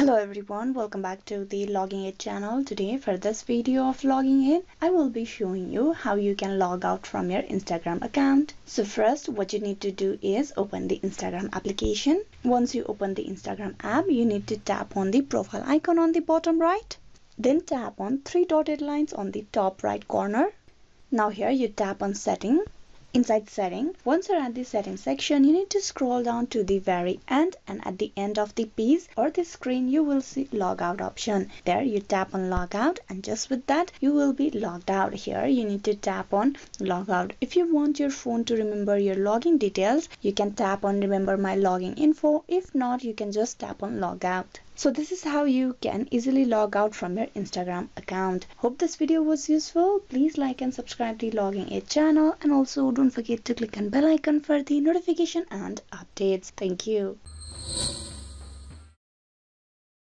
Hello everyone, welcome back to the Login Aid channel. Today for this video of Login Aid, I will be showing you how you can log out from your Instagram account. So first what you need to do is open the Instagram application. Once you open the Instagram app, you need to tap on the profile icon on the bottom right. Then tap on three dotted lines on the top right corner. Now here you tap on setting Inside setting, once you're at the setting section, you need to scroll down to the very end and at the end of the page or the screen you will see logout option. There you tap on logout and just with that you will be logged out. Here you need to tap on logout. If you want your phone to remember your login details, you can tap on remember my login info. If not, you can just tap on logout. So this is how you can easily log out from your Instagram account. Hope this video was useful. Please like and subscribe to the Login Aid channel and also don't forget to click on bell icon for the notification and updates. Thank you.